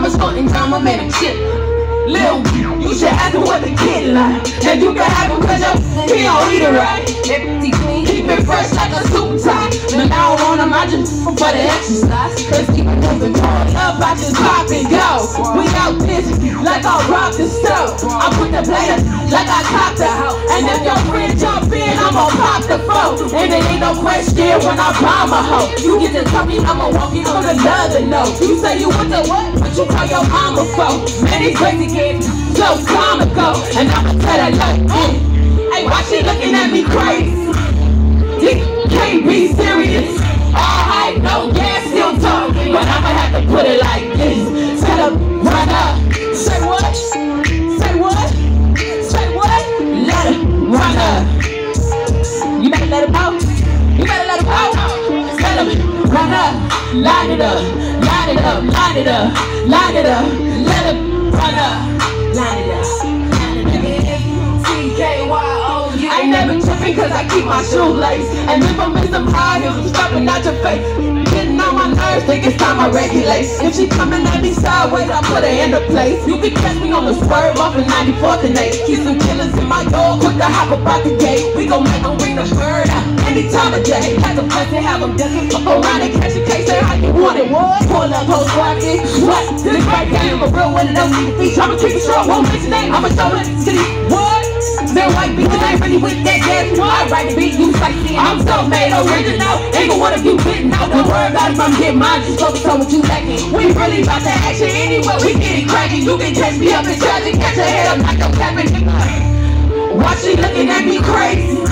mama starting drama, man, I'm shit. Lil, you should ask him what the kid like. And you can have him cause your he don't eat it right. Everything clean, keep it fresh like a suit tie. But I don't want him, I just for the exercise. Let's keep it moving, up, I just pop and go. We out this like I robbed the stove. I put the blade like I copped the house. And if your friend jump in, And it ain't no question when I bomb a hoe. You get to tell me I'ma walk you on another note. You say you want the what? But you call your mama phone. Man, these crazy kids, so ago. And I'ma tell that like, mm. Hey, why she looking at me crazy? This can't be serious. Hype, no gas, still talking. But I'ma have to put it like Line it up. light it up. light it up. light it up. Let him run up. Line it up. It. I ain't never tripping cause I keep my shoelace And if I'm in some high heels, I'm stopping out your face Nerves, think it's time I regulate If she coming at me sideways, I put her in the place. You can catch me on the swerve off of 94th and 8 Keep some killers in my door, quick to hop up out the gate. We gon' make them bring the bird out any time of day. Have a place to have them dancing Fuck around and catch a case, say how you want it, what? Pull up, post rocket, what? This right game, a real one, and need a feature I'ma keep it short, won't mention name, I'ma show it to these, what? They're white beat, I ain't really with that gas. I write the beat, you spicy, I'm so made original. Ain't one of you getting out. Don't worry about if I'm getting mine, just focus on what you lacking. We really about to action anyway, we get it cracking. You can catch me up and charge and catch your head up like I'm capping. Why she looking at me crazy?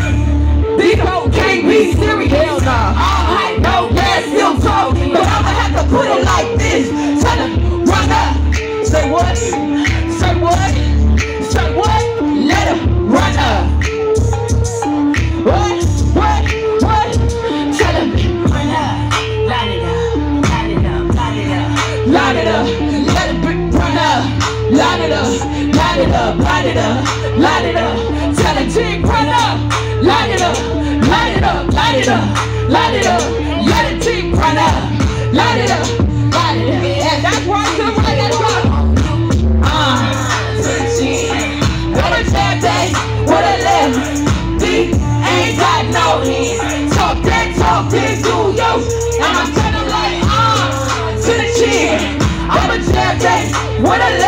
Up. Line it up. Line it up. Tell the chick, run up. Line it up. Line it up. Line it up. Line it up. Let the chick run up. Line it up. Line it up. And that's right. Uh, what a a like, uh. I'm a a.